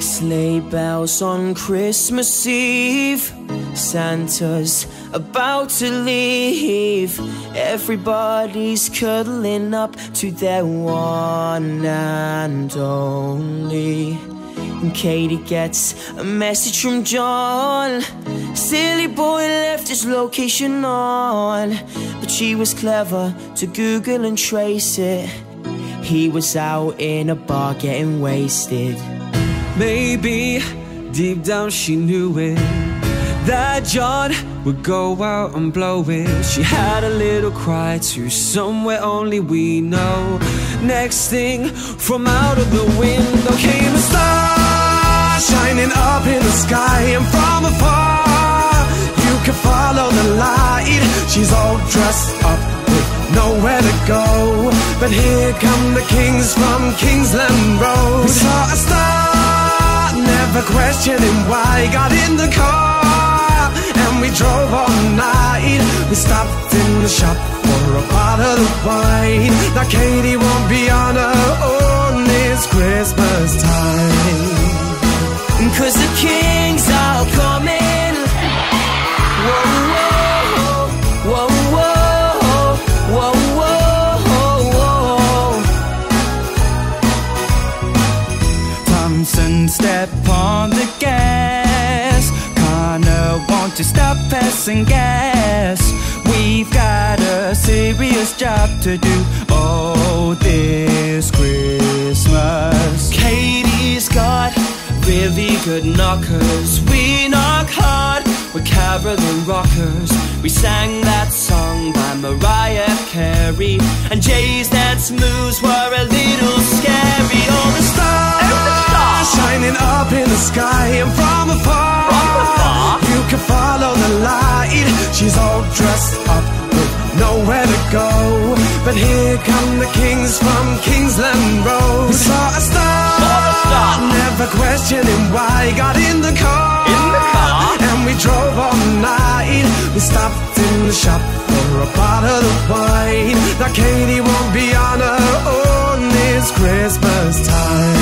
Sleigh bells on Christmas Eve. Santa's about to leave. Everybody's cuddling up to their one and only. And Katy gets a message from John. Silly boy left his location on, but she was clever to Google and trace it. He was out in a bar getting wasted. Maybe deep down she knew it That John would go out and blow it. She had a little cry to somewhere only we know. Next thing, from out of the window came a star Shining up in the sky and from afar You can follow the light. She's all dressed up with nowhere to go But here come the kings from Kingsland Road. We saw a star never questioning why Got in the car. And we drove all night. We stopped in the shop for a bottle of wine. Now Katy won't be on her own. This Christmas Step on the gas. Connor, won't you stop passing gas. We've got a serious job to do. Oh, this Christmas. Katy's got really good knockers. We knock hard, we're Carolyn Rockers. We sang that song by Mariah Carey. And Jay's dance moves were a little scary the sky and from afar, From afar? You can follow the light. She's all dressed up with nowhere to go. But here come the kings from Kingsland Road. We saw a star, Saw a star. Never questioning why. Got in the car In the car? And we drove all night. We stopped in the shop for a bottle of wine. Now Katy won't be on her own. This Christmas time